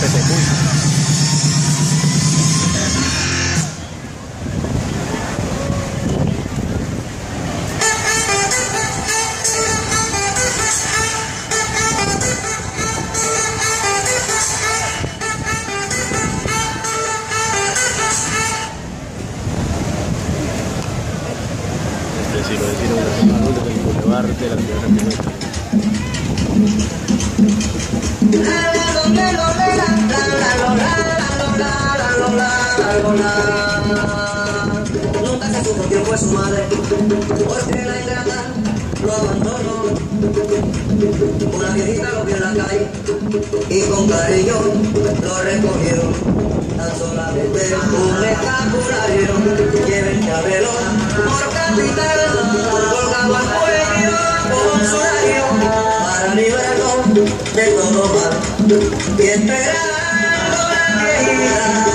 fuerte, muy. Decilo, decilo, decilo, desde el Boulevard de la Ciudad de Nunca se supo quién fue su madre, porque la ingrata lo abandonó. Una viejita lo vio en la calle y con cariño lo recogieron. Tan solamente un escapulario lleva el cabello por capital, colgado al cuello con su radio para librarlo de todo mal. Y esperando la viejita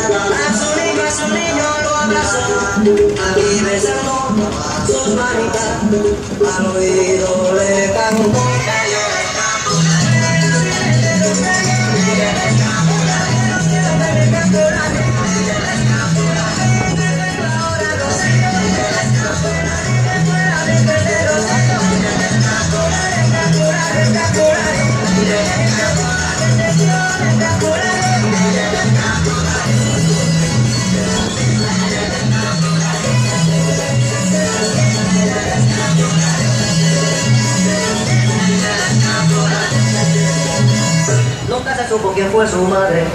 abrazar, a mi besando a sus manitas, al oído le cantó. Supo quién fue su madre,